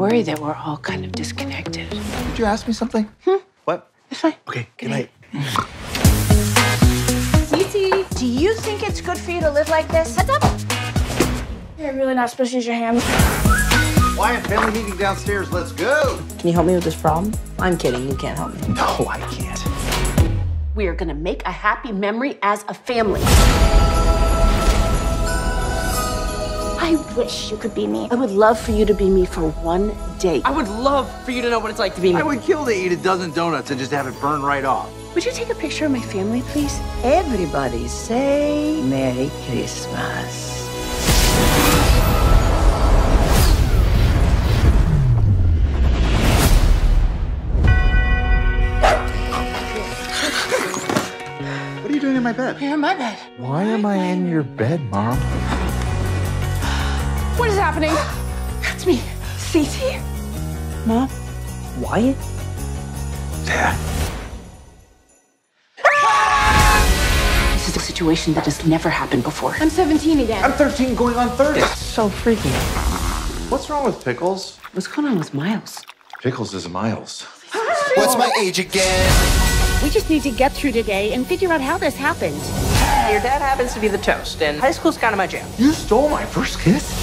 worry that we're all kind of disconnected. Did you ask me something? Hmm? What? It's fine. Okay, good night. Sweetie, do you think it's good for you to live like this? Heads up. You're really not supposed to use your hands. Why Wyatt, family meeting downstairs. Let's go. Can you help me with this problem? I'm kidding, you can't help me. No, I can't. We are gonna make a happy memory as a family. I wish you could be me. I would love for you to be me for one day. I would love for you to know what it's like to be me. I would kill to eat a dozen donuts and just have it burn right off. Would you take a picture of my family, please? Everybody say Merry Christmas. What are you doing in my bed? You're in my bed. Why am I in your bed, Mom? What is happening? That's me. Cece? Mom? Wyatt? Dad. This is a situation that has never happened before. I'm 17 again. I'm 13 going on 30. It's So freaky. What's wrong with Pickles? What's going on with Miles? Pickles is Miles. Ah! What's my age again? We just need to get through today and figure out how this happened. Your dad happens to be the toast, and high school's kind of my jam. You stole my first kiss?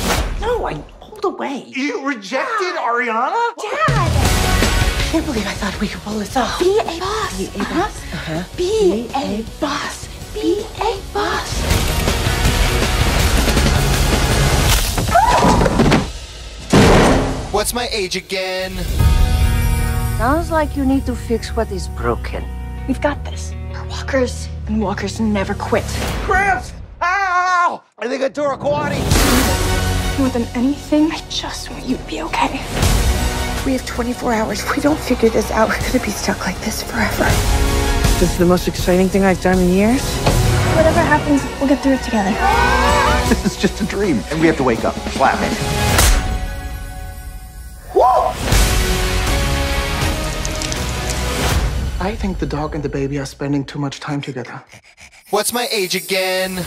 No, I pulled away. You rejected Ariana? Dad! I can't believe I thought we could pull this off. Be a boss. Be a boss. Uh-huh. Be a boss. Be a boss. What's my age again? Sounds like you need to fix what is broken. We've got this. We're walkers, and walkers never quit. Cramps! Ow! I think I tore a quaddy. More than anything, I just want you to be okay. We have 24 hours. If we don't figure this out, we're gonna be stuck like this forever. This is the most exciting thing I've done in years. Whatever happens, we'll get through it together. This is just a dream, and we have to wake up. Slap it. I think the dog and the baby are spending too much time together. What's my age again?